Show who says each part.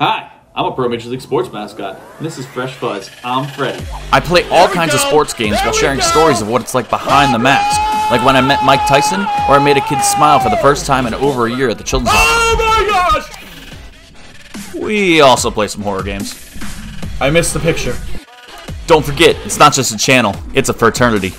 Speaker 1: Hi, I'm a Pro Major League Sports mascot, and this is Fresh Fuzz. I'm Freddy.
Speaker 2: I play all kinds of sports games while sharing stories of what it's like behind the mask. Like when I met Mike Tyson, or I made a kid smile for the first time in over a year at the Children's oh Hospital.
Speaker 3: Oh my gosh!
Speaker 2: We also play some horror games.
Speaker 3: I missed the picture.
Speaker 2: Don't forget, it's not just a channel, it's a fraternity.